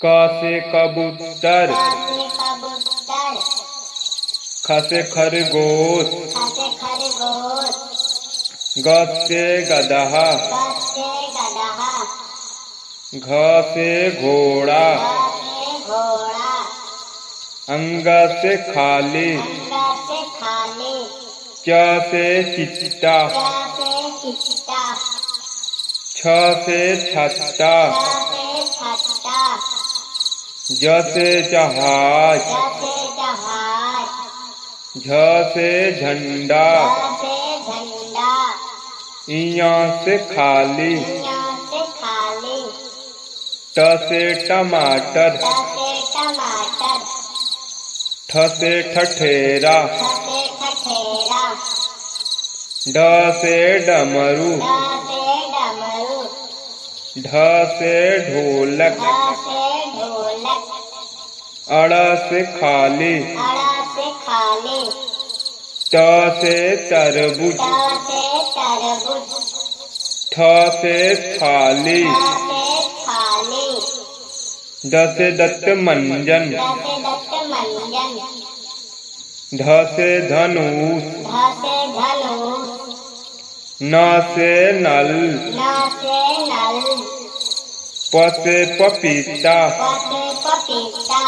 क से कबूतर ख से खरगोश ग से गदहा घ से घोड़ा अंग से खाली अंग से खाली च से चित्ता चिट्टा छ से छत्ता छ से छत्ता ज से जहाज़ झ से झंडा से इया से खाली। ट से टमाटर। ठ से ठठेरा। से ड से डमरू। ढ से ढोलक अड़ से खाली। अड़ा से खाली। त से तरबूज। ट से तरबूज। ठ से थाली। ठ से थाली। द से दत्त मंजन। द से दत्त मंजन। ध से धनुष। ध से धनुष। न से नल। न से नल। प से पपीता प से पपीता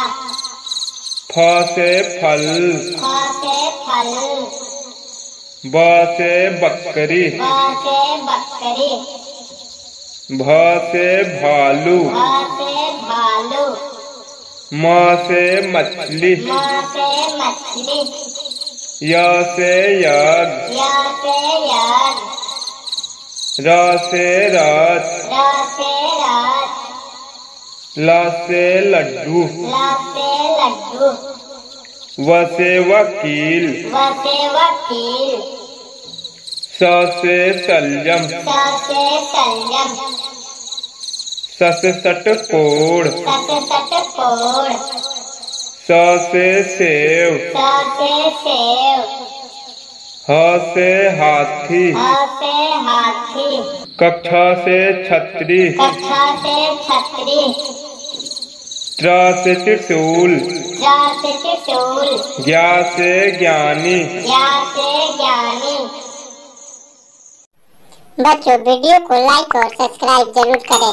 फ से फल फ से फल ब से बकरी ब से भ से भालू भ से भालू म से मछली म से मछली य से यज्ञ य से यज्ञ र से रथ र से रथ ल से लड्डू। ल से लड्डू। व से वकील। व से वकील। स से सलजम स से संयम स से षटकोण सत सत कोण स से सेव। स से सेव। ह से हाथी। ह से हाथी। कक्ष से छतरी। कक्षा से छतरी। त्र से त्रिशूल ज्ञा से ज्ञानी। बच्चों वीडियो को लाइक और सब्सक्राइब ज़रूर करें।